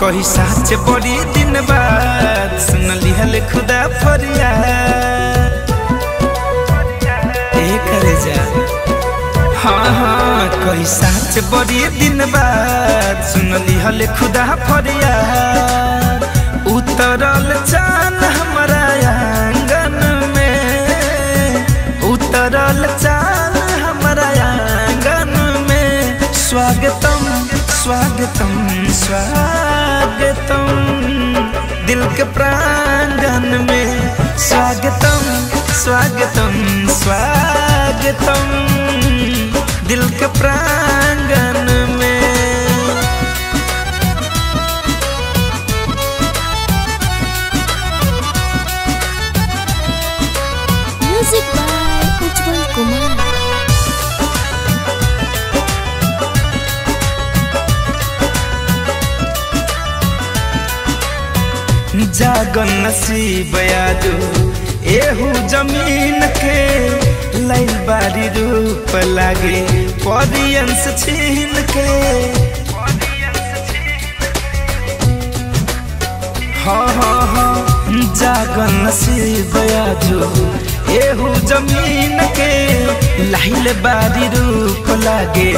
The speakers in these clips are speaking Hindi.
कही साच बड़ी दिन बाद। सुनली हल खुदा फरिया जा। हाँ हाँ कही साच बड़ी दिन बाद। सुनली हल खुदा फरियाद। उतरल चान हमारा आँगन में। उतरल चान हमारा आँगन में। स्वागतम स्वागतम स्वागतम। दिल के प्रांगण में स्वागतम स्वागतम स्वागतम। दिल के प्रांगण जागन नसीब यादू। एहू जमीन के लैल बारी रूप लागे। परियंस छीन के हाँ हाँ हाँ जागन नसीब यादू। एहू जमीन के लाइल बारी रूप लागे।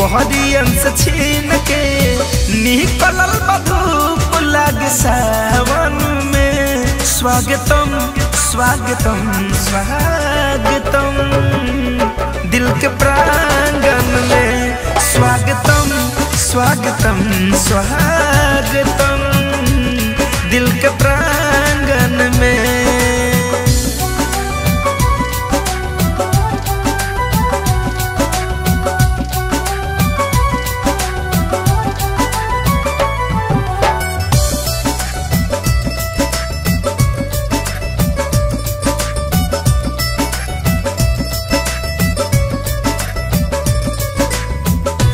परियंस छीन के स्वागतम स्वागतम स्वागतम। दिल के प्रांगण में स्वागतम स्वागतम स्वागतम।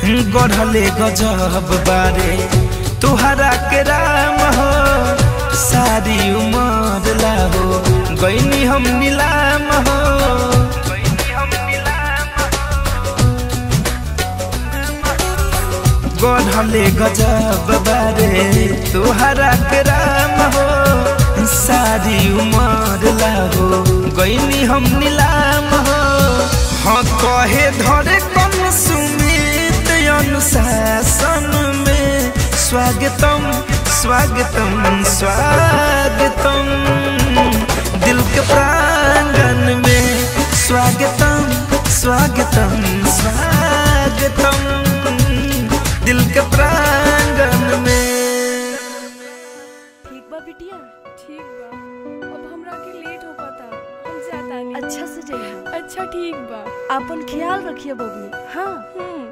गढ़ले गजब बारे। तुहरा के राम हो सारी उमर लाहो गईनी हम नीलाम हो। गढ़ले गजब बारे। तुहरा के राम हो सारी उमर लाहो गईनी हम नीलाम हो। हाँ कहे धरे स्वागतम स्वागतम स्वागतम। दिल के प्रांगण में स्वागतम स्वागतम स्वागतम। दिल के प्रांगण में। ठीक बा बिटिया? ठीक बा। अब हमरा के लेट हो पता। हम जाता नहीं अच्छा से जइहा अच्छा ठीक बा। अपन ख्याल रखिए बबली हाँ। हम्म।